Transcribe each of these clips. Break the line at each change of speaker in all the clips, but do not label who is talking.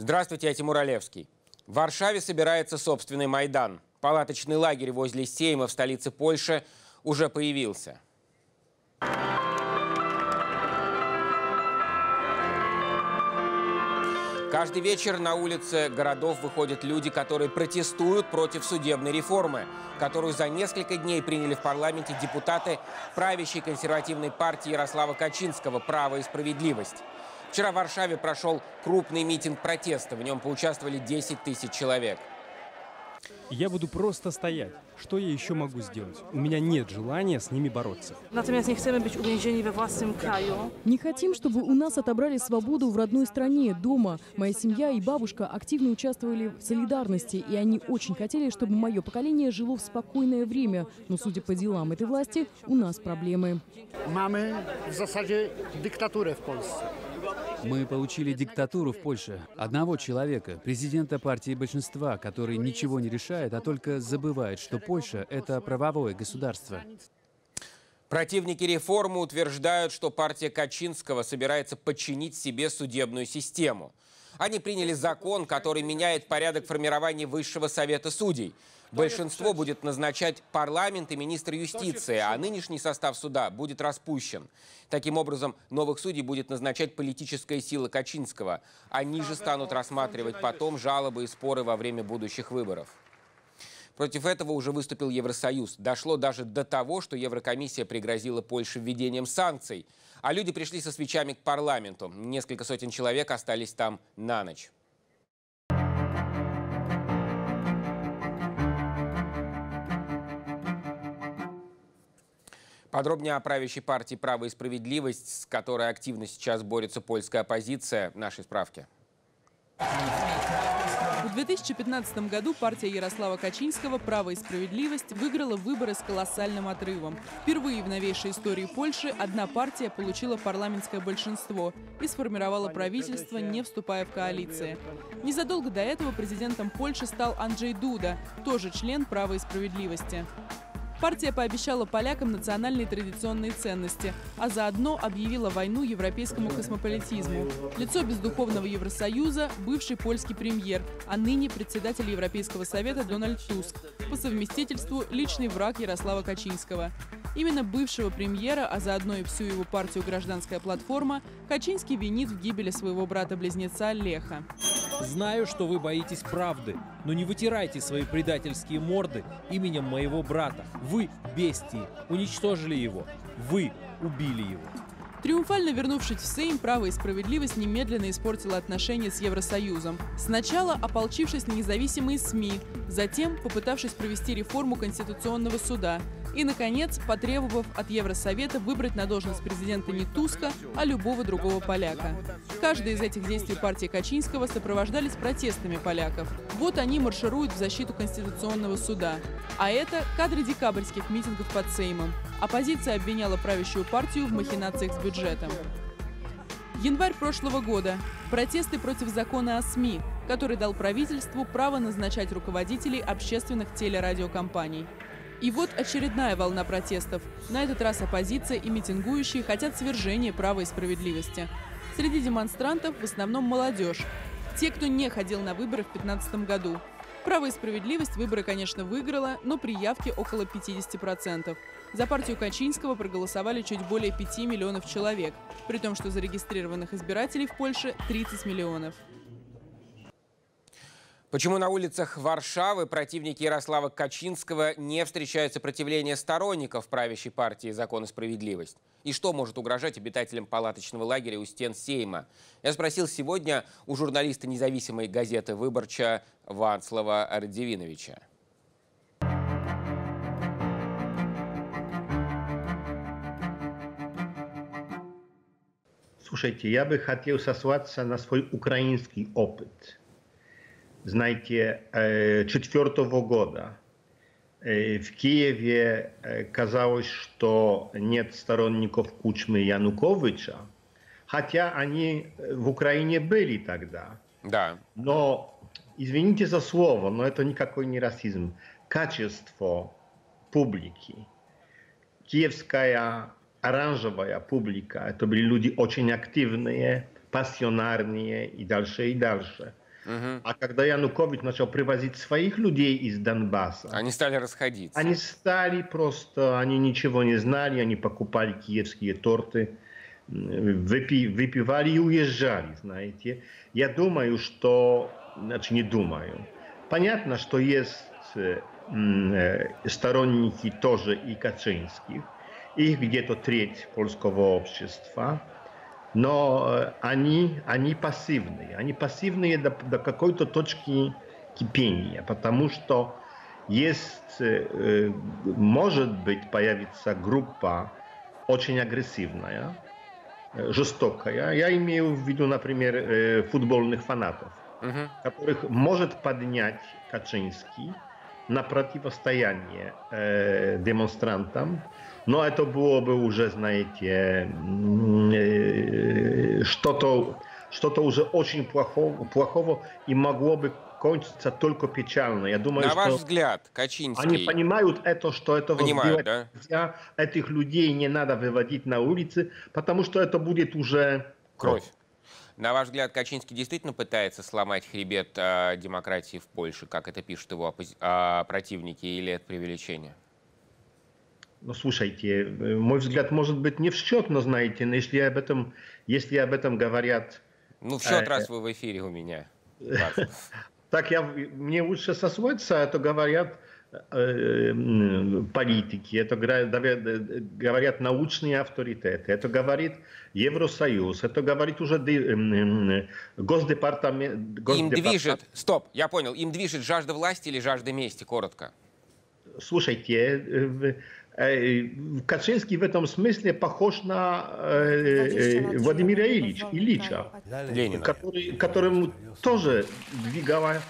Здравствуйте, я Тимур Олевский. В Варшаве собирается собственный Майдан. Палаточный лагерь возле Сейма в столице Польши уже появился. Каждый вечер на улице городов выходят люди, которые протестуют против судебной реформы, которую за несколько дней приняли в парламенте депутаты правящей консервативной партии Ярослава Качинского «Право и справедливость». Вчера в Варшаве прошел крупный митинг протеста. В нем поучаствовали 10 тысяч человек.
Я буду просто стоять. Что я еще могу сделать? У меня нет желания с ними
kraju.
Не хотим, чтобы у нас отобрали свободу в родной стране, дома. Моя семья и бабушка активно участвовали в солидарности, и они очень хотели, чтобы мое поколение жило в спокойное время. Но, судя по делам этой власти, у нас проблемы.
Mamy w zasadzie dyktaturę w Polsce.
Мы получили диктатуру в Польше. Одного человека, президента партии большинства, который ничего не решает, а только забывает, что Польша – это правовое государство.
Противники реформы утверждают, что партия Качинского собирается подчинить себе судебную систему. Они приняли закон, который меняет порядок формирования Высшего Совета Судей. Большинство будет назначать парламент и министр юстиции, а нынешний состав суда будет распущен. Таким образом, новых судей будет назначать политическая сила Качинского. Они же станут рассматривать потом жалобы и споры во время будущих выборов. Против этого уже выступил Евросоюз. Дошло даже до того, что Еврокомиссия пригрозила Польше введением санкций. А люди пришли со свечами к парламенту. Несколько сотен человек остались там на ночь. Подробнее о правящей партии «Право и справедливость», с которой активно сейчас борется польская оппозиция, в нашей справке.
В 2015 году партия Ярослава Качинского «Право и справедливость» выиграла выборы с колоссальным отрывом. Впервые в новейшей истории Польши одна партия получила парламентское большинство и сформировала правительство, не вступая в коалиции. Незадолго до этого президентом Польши стал Анджей Дуда, тоже член «Права и справедливости». Партия пообещала полякам национальные традиционные ценности, а заодно объявила войну европейскому космополитизму. Лицо бездуховного Евросоюза – бывший польский премьер, а ныне председатель Европейского совета Дональд Туск, по совместительству личный враг Ярослава Качинского. Именно бывшего премьера, а заодно и всю его партию «Гражданская платформа», Качинский винит в гибели своего брата-близнеца Леха.
Знаю, что вы боитесь правды, но не вытирайте свои предательские морды именем моего брата. Вы, бестии, уничтожили его. Вы убили его.
Триумфально вернувшись в Сейм, «Право и справедливость» немедленно испортила отношения с Евросоюзом. Сначала ополчившись на независимые СМИ, затем попытавшись провести реформу Конституционного суда и, наконец, потребовав от Евросовета выбрать на должность президента не Туска, а любого другого поляка. Каждое из этих действий партии Качинского сопровождались протестами поляков. Вот они маршируют в защиту Конституционного суда. А это кадры декабрьских митингов под Сеймом. Оппозиция обвиняла правящую партию в махинациях с бюджетом. Январь прошлого года. Протесты против закона о СМИ, который дал правительству право назначать руководителей общественных телерадиокомпаний. И вот очередная волна протестов. На этот раз оппозиция и митингующие хотят свержения права и справедливости. Среди демонстрантов в основном молодежь. Те, кто не ходил на выборы в 2015 году. Право и справедливость выборы, конечно, выиграла, но при явке около 50%. За партию Качинского проголосовали чуть более 5 миллионов человек, при том, что зарегистрированных избирателей в Польше 30 миллионов.
Почему на улицах Варшавы противники Ярослава Качинского не встречают сопротивления сторонников правящей партии «Закон и справедливость»? И что может угрожать обитателям палаточного лагеря у стен Сейма? Я спросил сегодня у журналиста независимой газеты «Выборча» Ванслава Радзивиновича.
Слушайте, я бы хотел сослаться на свой украинский опыт. Знаете, четвертого года в Киеве казалось, что нет сторонников Кучмы и Януковича, хотя они в Украине были тогда.
Да.
Но, извините за слово, но это никакой не расизм. Качество публики. Киевская оранжевая публика, это были люди очень активные, пассионарные и дальше, и дальше. А когда Янукович начал привозить своих людей из Донбасса,
Они стали расходиться.
они стали просто, они ничего не знали, они покупали киевские торты, выпи- выпивали и уезжали, знаете. Я думаю, что, значит, не думаю. Понятно, что есть э, э, сторонники тоже и Качинских, их где-то треть польского общества, но э, они, они пассивные. Они пассивные до, до какой-то точки кипения, потому что есть, э, э, может быть, появится группа очень агрессивная, жестокая. Я имею в виду, например, футбольных фанатов,
Мгм.
которых может поднять Качинский на противостояние э, демонстрантам, но это было бы уже, знаете, э, что-то что уже очень плохого, плохого и могло бы кончиться только печально. Я думаю,
На ваш
что
взгляд,
они
Качинский,
понимают это, что этого
Понимают, да?
нельзя, этих людей не надо выводить на улицы, потому что это будет уже
кровь. На ваш взгляд, Качинский действительно пытается сломать хребет э, демократии в Польше, как это пишут его оппози- а, противники, или это преувеличение?
Ну, слушайте, э, мой взгляд может быть не в счет, но знаете, но если об этом, если об этом говорят,
Ну, в счет,
Э,
раз вы в эфире у меня.
Так я, мне лучше сослаться, это говорят э, политики, это говорят, э, говорят научные авторитеты, это говорит Евросоюз, это говорит уже м, м, Госдепартамент.
Им
Госдепартамент.
движет, стоп, я понял, им движет жажда власти или жажда мести, коротко?
Слушайте, э, э, Качинский в этом смысле похож на э, э, Владимира Ильич, Ильича,
Ленина.
который, которому тоже двигала,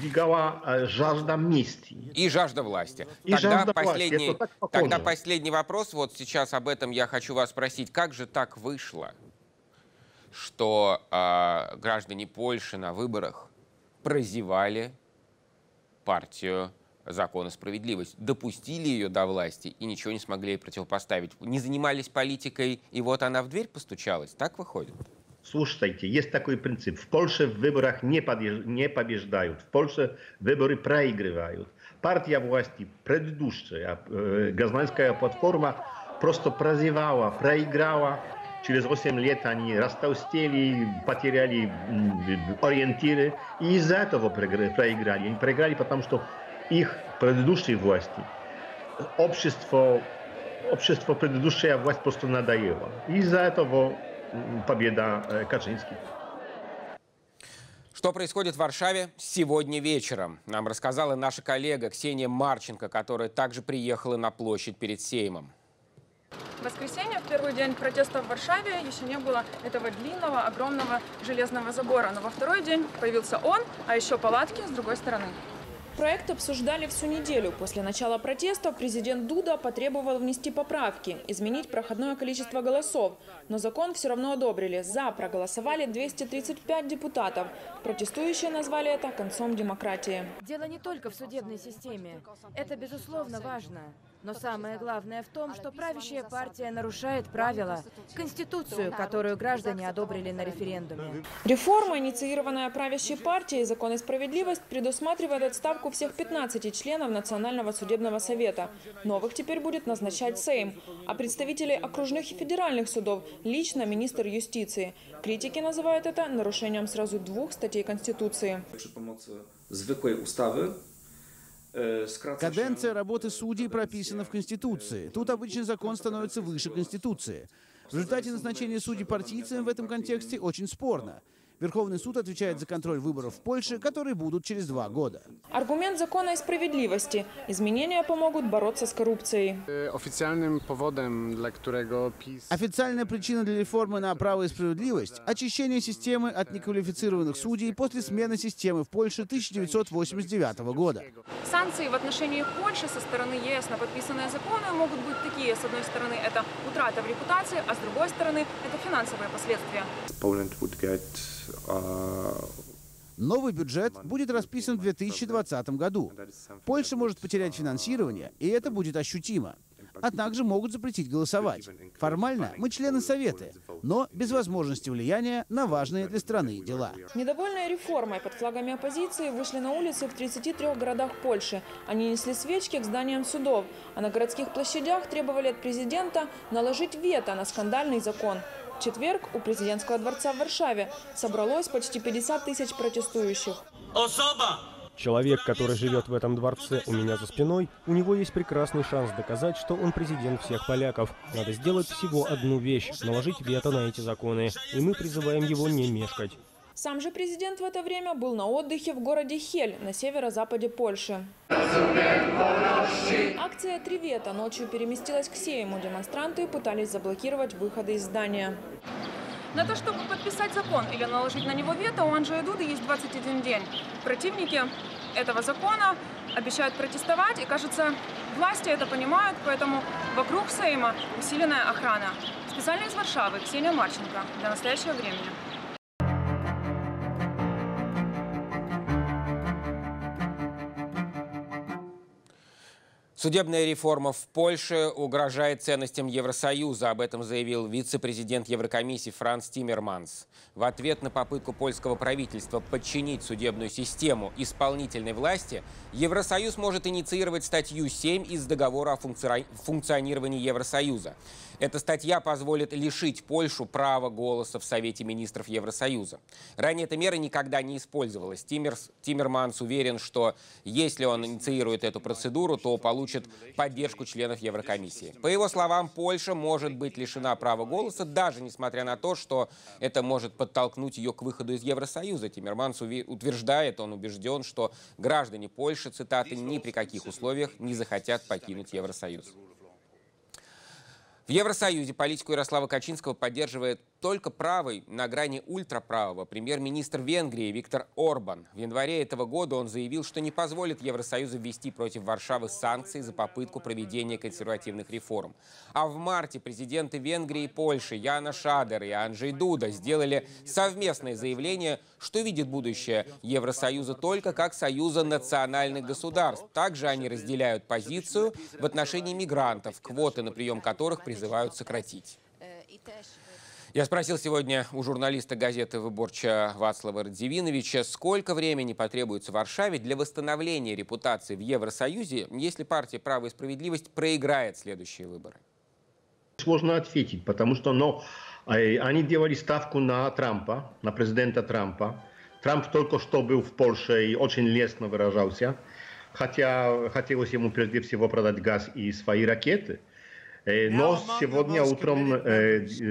двигала э, жажда мести.
И жажда власти.
И
тогда,
жажда власти,
последний,
так похоже.
тогда последний вопрос. Вот сейчас об этом я хочу вас спросить. Как же так вышло, что а, граждане Польши на выборах прозевали партию «Закон и справедливость», допустили ее до власти и ничего не смогли ей противопоставить? Не занимались политикой, и вот она в дверь постучалась? Так выходит?
Слушайте, есть такой принцип. В Польше в выборах не, побеж- не побеждают. В Польше выборы проигрывают. Партия власти, предыдущая, э, Газманская платформа, просто прозевала, проиграла. Через 8 лет они растолстели, потеряли ориентиры. И из-за этого проигра- проиграли. Они проиграли, потому что их предыдущей власти общество, общество предыдущая власть просто надоело. Из-за этого победа э, Качинских.
Что происходит в Варшаве сегодня вечером? Нам рассказала наша коллега Ксения Марченко, которая также приехала на площадь перед Сеймом.
В воскресенье, в первый день протеста в Варшаве, еще не было этого длинного, огромного железного забора. Но во второй день появился он, а еще палатки с другой стороны. Проект обсуждали всю неделю. После начала протеста президент Дуда потребовал внести поправки, изменить проходное количество голосов. Но закон все равно одобрили. За проголосовали 235 депутатов. Протестующие назвали это концом демократии.
Дело не только в судебной системе. Это, безусловно, важно. Но самое главное в том, что правящая партия нарушает правила, Конституцию, которую граждане одобрили на референдуме.
Реформа, инициированная правящей партией «Закон и справедливость», предусматривает отставку всех 15 членов Национального судебного совета. Новых теперь будет назначать Сейм, а представителей окружных и федеральных судов – лично министр юстиции. Критики называют это нарушением сразу двух статей Конституции.
przy pomocy
Каденция
się
работы судей прописана в Конституции. Тут обычный закон становится выше Конституции. В результате назначения судей партийцами в этом контексте очень спорно. Верховный суд отвечает за контроль выборов в Польше, которые будут через два года.
Аргумент закона и справедливости. Изменения помогут бороться с коррупцией.
Oficjalnym powodem, dla którego PiS
Официальная причина для реформы на право и справедливость – очищение системы от неквалифицированных судей после смены системы в Польше 1989 года.
Санкции в отношении Польши со стороны ЕС на подписанные законы могут быть такие. С одной стороны, это утрата в репутации, а с другой стороны, это финансовые последствия.
Poland would get uh,
Новый бюджет будет расписан в 2020 году. Польша может потерять финансирование, и это будет ощутимо. а также могут запретить голосовать. Формально мы члены Совета, но без возможности влияния на важные для страны дела.
Недовольные реформой под флагами оппозиции вышли на улицы в 33 городах Польши. Они несли свечки к зданиям судов, а на городских площадях требовали от президента наложить вето на скандальный закон. Четверг у президентского дворца в Варшаве собралось почти 50 тысяч протестующих.
Особа! Человек, который живет в этом дворце у меня за спиной, у него есть прекрасный шанс доказать, что он президент всех поляков. Надо сделать всего одну вещь – наложить вето на эти законы. И мы призываем его не мешкать.
Сам же президент в это время был на отдыхе в городе Хель на северо-западе Польши. Акция «Три ночью переместилась к Сейму. Демонстранты пытались заблокировать выходы из здания. На то, чтобы подписать закон или наложить на него вето, у Анджея Дуды есть 21 день. Противники этого закона обещают протестовать, и, кажется, власти это понимают, поэтому вокруг Сейма усиленная охрана. Специально из Варшавы Ксения Марченко для настоящего времени.
Судебная реформа в Польше угрожает ценностям Евросоюза. Об этом заявил вице-президент Еврокомиссии Франц Тиммерманс. В ответ на попытку польского правительства подчинить судебную систему исполнительной власти, Евросоюз может инициировать статью 7 из договора о функционировании Евросоюза. Эта статья позволит лишить Польшу права голоса в Совете министров Евросоюза. Ранее эта мера никогда не использовалась. Тиммерс, Тиммерманс уверен, что если он инициирует эту процедуру, то получит поддержку членов Еврокомиссии. По его словам, Польша может быть лишена права голоса, даже несмотря на то, что это может подтолкнуть ее к выходу из Евросоюза. Тиммерманс утверждает, он убежден, что граждане Польши, цитаты, ни при каких условиях не захотят покинуть Евросоюз. В Евросоюзе политику Ярослава Качинского поддерживает только правый, на грани ультраправого, премьер-министр Венгрии Виктор Орбан. В январе этого года он заявил, что не позволит Евросоюзу ввести против Варшавы санкции за попытку проведения консервативных реформ. А в марте президенты Венгрии и Польши Яна Шадер и Анджей Дуда сделали совместное заявление, что видит будущее Евросоюза только как союза национальных государств. Также они разделяют позицию в отношении мигрантов, квоты на прием которых призывают сократить. Я спросил сегодня у журналиста газеты «Выборча» Вацлава Радзивиновича, сколько времени потребуется Варшаве для восстановления репутации в Евросоюзе, если партия «Право и справедливость» проиграет следующие выборы.
Сложно ответить, потому что ну, они делали ставку на Трампа, на президента Трампа. Трамп только что был в Польше и очень лестно выражался, хотя хотелось ему прежде всего продать газ и свои ракеты – но сегодня утром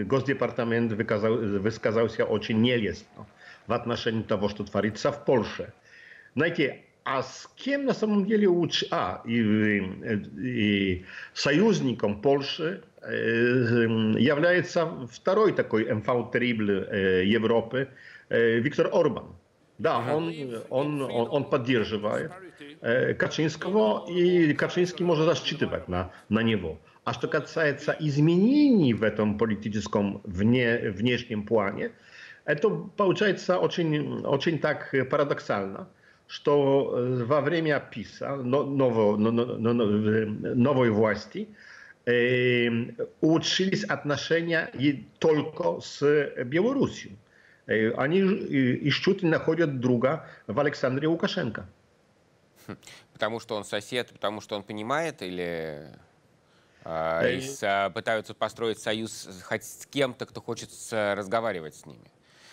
Госдепартамент выказал, высказался очень нелестно в отношении того, что творится в Польше. Знаете, а с кем на самом деле лучше? А, и, и союзником Польши является второй такой enfant terrible Европы, Виктор Орбан. Да, он, он, он, он поддерживает Качинского, и Качинский может рассчитывать на, на него. А что касается изменений в этом политическом вне, внешнем плане, это получается очень, очень так парадоксально, что во время ПИСа, нового, новой власти, э, улучшились отношения только с Белоруссией. Они ищут и находят друга в Александре Лукашенко.
Потому что он сосед, потому что он понимает или... Да, и с, пытаются построить союз хоть с кем-то, кто хочет разговаривать с ними.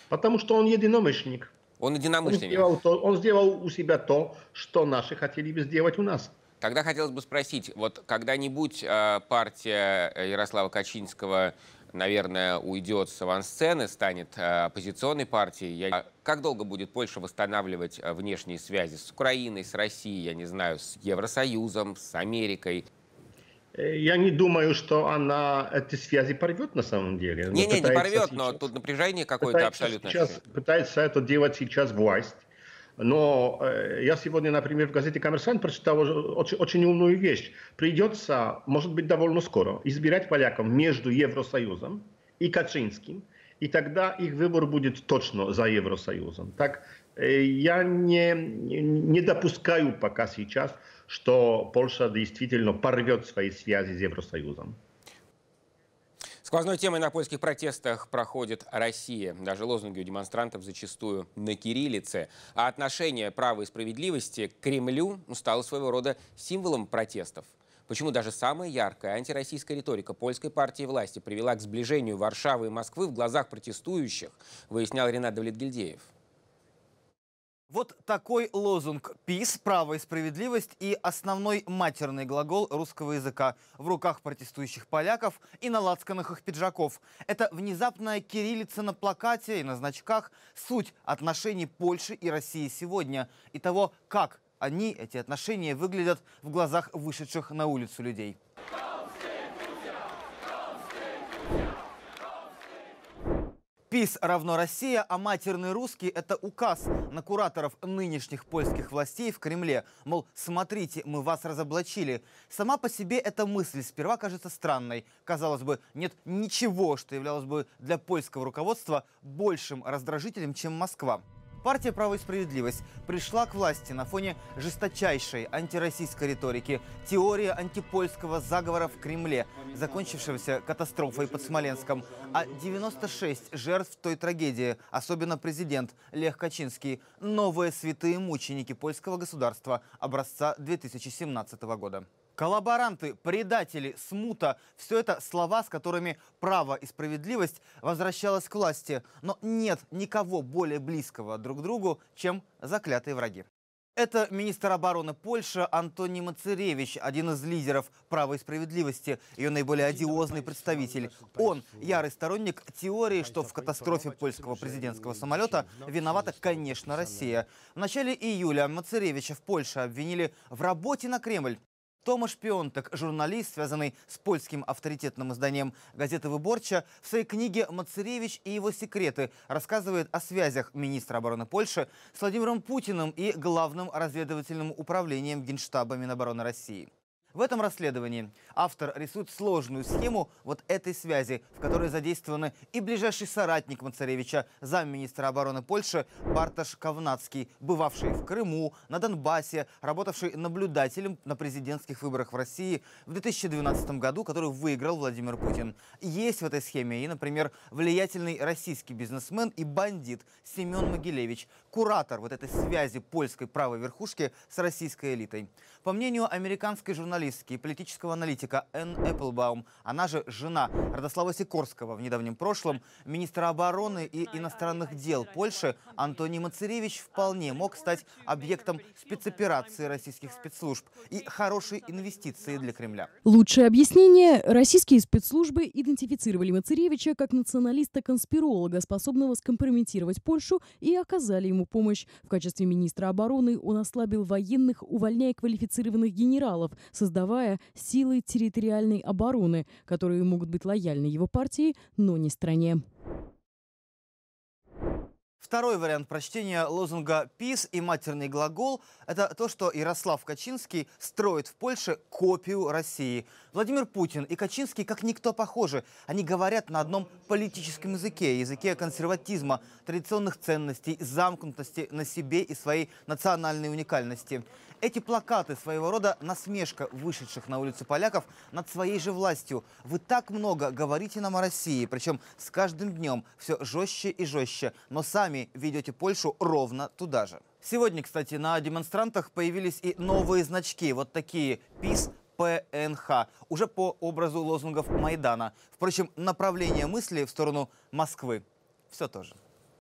Потому что он единомышленник.
Он единомышленник.
Он сделал, то, он сделал у себя то, что наши хотели бы сделать у нас.
Тогда хотелось бы спросить, вот когда-нибудь э, партия Ярослава Качинского, наверное, уйдет с авансцены, станет э, оппозиционной партией. Я... Как долго будет Польша восстанавливать внешние связи с Украиной, с Россией, я не знаю, с Евросоюзом, с Америкой?
Я не думаю, что она эти связи порвет на самом деле.
Не, не, не порвет, сейчас, но тут напряжение какое-то абсолютно.
Сейчас, пытается это делать сейчас власть. Но э, я сегодня, например, в газете «Коммерсант» прочитал очень, очень умную вещь. Придется, может быть, довольно скоро, избирать полякам между Евросоюзом и Качинским. И тогда их выбор будет точно за Евросоюзом. Так я не, не допускаю пока сейчас, что Польша действительно порвет свои связи с Евросоюзом.
Сквозной темой на польских протестах проходит Россия. Даже лозунги у демонстрантов зачастую на кириллице. А отношение права и справедливости к Кремлю стало своего рода символом протестов. Почему даже самая яркая антироссийская риторика польской партии власти привела к сближению Варшавы и Москвы в глазах протестующих, выяснял Ренат Давлетгильдеев.
Вот такой лозунг «Пис», «Право и справедливость» и основной матерный глагол русского языка в руках протестующих поляков и на лацканах их пиджаков. Это внезапная кириллица на плакате и на значках, суть отношений Польши и России сегодня и того, как они, эти отношения, выглядят в глазах вышедших на улицу людей. ПИС равно Россия, а матерный русский – это указ на кураторов нынешних польских властей в Кремле. Мол, смотрите, мы вас разоблачили. Сама по себе эта мысль сперва кажется странной. Казалось бы, нет ничего, что являлось бы для польского руководства большим раздражителем, чем Москва. Партия «Право и справедливость» пришла к власти на фоне жесточайшей антироссийской риторики, теории антипольского заговора в Кремле, закончившегося катастрофой под Смоленском, а 96 жертв той трагедии, особенно президент Лех Качинский, новые святые мученики польского государства образца 2017 года. Коллаборанты, предатели, смута – все это слова, с которыми право и справедливость возвращалось к власти. Но нет никого более близкого друг к другу, чем заклятые враги. Это министр обороны Польши Антоний Мацеревич, один из лидеров «Права и справедливости», ее наиболее одиозный представитель. Он ярый сторонник теории, что в катастрофе польского президентского самолета виновата, конечно, Россия. В начале июля Мацеревича в Польше обвинили в работе на Кремль. Томаш Пионтек, журналист, связанный с польским авторитетным изданием газеты «Выборча», в своей книге «Мацаревич и его секреты» рассказывает о связях министра обороны Польши с Владимиром Путиным и главным разведывательным управлением Генштаба Минобороны России. В этом расследовании автор рисует сложную схему вот этой связи, в которой задействованы и ближайший соратник Мацаревича, замминистра обороны Польши Барташ Кавнацкий, бывавший в Крыму, на Донбассе, работавший наблюдателем на президентских выборах в России в 2012 году, который выиграл Владимир Путин. Есть в этой схеме и, например, влиятельный российский бизнесмен и бандит Семен Могилевич, куратор вот этой связи польской правой верхушки с российской элитой. По мнению американской журналистки журналистки и политического аналитика Энн Эпплбаум, она же жена Радослава Сикорского в недавнем прошлом, министра обороны и иностранных дел Польши Антоний Мацаревич вполне мог стать объектом спецоперации российских спецслужб и хорошей инвестиции для Кремля.
Лучшее объяснение – российские спецслужбы идентифицировали Мацаревича как националиста-конспиролога, способного скомпрометировать Польшу, и оказали ему помощь. В качестве министра обороны он ослабил военных, увольняя квалифицированных генералов, создавая силы территориальной обороны, которые могут быть лояльны его партии, но не стране.
Второй вариант прочтения лозунга «пис» и матерный глагол – это то, что Ярослав Качинский строит в Польше копию России. Владимир Путин и Качинский как никто похожи. Они говорят на одном политическом языке, языке консерватизма, традиционных ценностей, замкнутости на себе и своей национальной уникальности. Эти плакаты своего рода насмешка вышедших на улицы поляков над своей же властью. Вы так много говорите нам о России, причем с каждым днем все жестче и жестче, но сами ведете Польшу ровно туда же. Сегодня, кстати, на демонстрантах появились и новые значки, вот такие «ПИС», ПНХ, уже по образу лозунгов Майдана. Впрочем, направление мысли в сторону Москвы все то же.